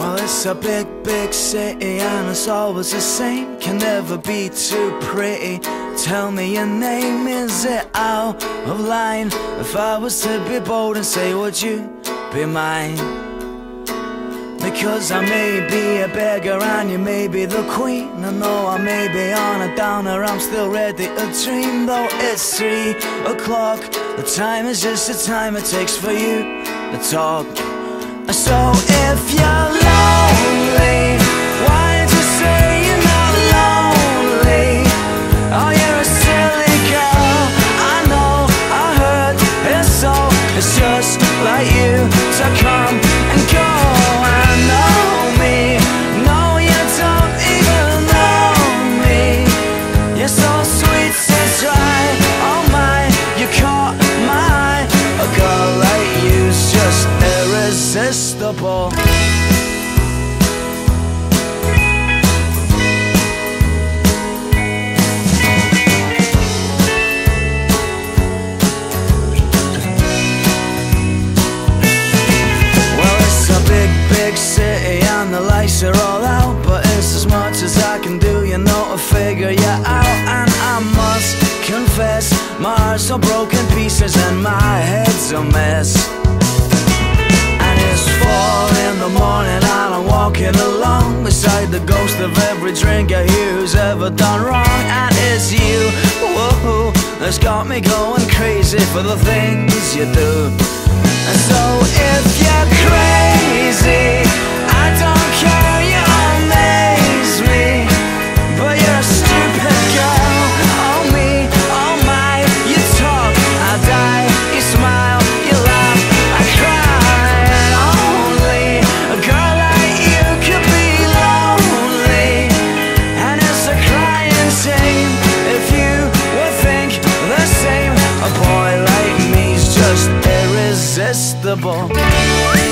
it's a big, big city and it's always the same. Can never be too pretty. Tell me your name, is it out of line? If I was to be bold and say, would you be mine? Because I may be a beggar and you may be the queen And though I may be on a downer, I'm still ready to dream Though it's three o'clock, the time is just the time it takes for you to talk So if you're lonely, why the lights are all out. But it's as much as I can do, you know, to figure you out. And I must confess, my heart's all broken pieces and my head's a mess. And it's four in the morning and I'm walking along beside the ghost of every drinker here who's ever done wrong. And it's you, whoa, that's got me going crazy for the things you do. And so if crazy irresistible.